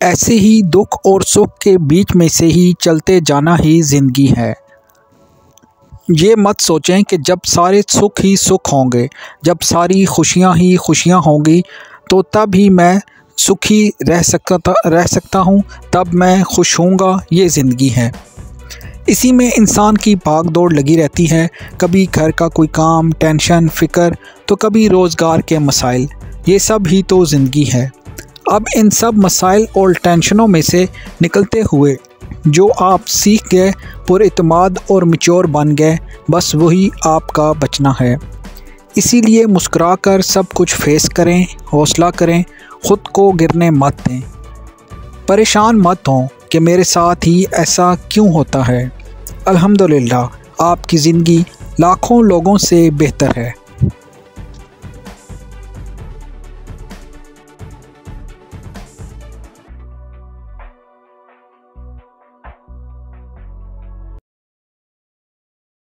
ऐसे ही दुख और सुख के बीच में से ही चलते जाना ही ज़िंदगी है। ये मत सोचें कि जब सारे सुख ही सुख होंगे, जब सारी खुशियाँ ही खुशियाँ होंगी तो तब ही मैं सुखी रह सकता रह सकता हूँ, तब मैं खुश होऊँगा, ये ज़िंदगी है। इसी में इंसान की भाग दौड़ लगी रहती है। कभी घर का कोई काम, टेंशन, फ़िक्र तो कभी रोज़गार के मसाइल, ये सब ही तो ज़िंदगी है। अब इन सब मसाइल और टेंशनों में से निकलते हुए, जो आप सीख गए पुरमाद और मिच्योर बन गए, बस वही आपका बचना है। इसीलिए मुस्कुरा कर सब कुछ फेस करें, हौसला करें, ख़ुद को गिरने मत दें। परेशान मत हों कि मेरे साथ ही ऐसा क्यों होता है। अल्हम्दुलिल्लाह, आपकी ज़िंदगी लाखों लोगों से बेहतर है।